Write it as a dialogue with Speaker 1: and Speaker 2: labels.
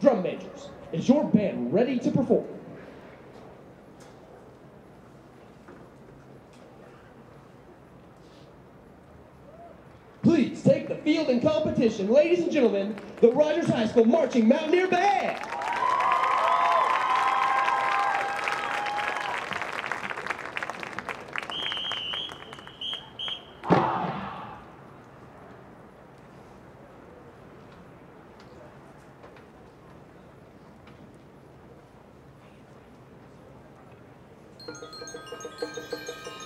Speaker 1: Drum majors, is your band ready to perform? Please take the field in competition, ladies and gentlemen, the Rogers High School Marching Mountaineer Band. ハハハハ!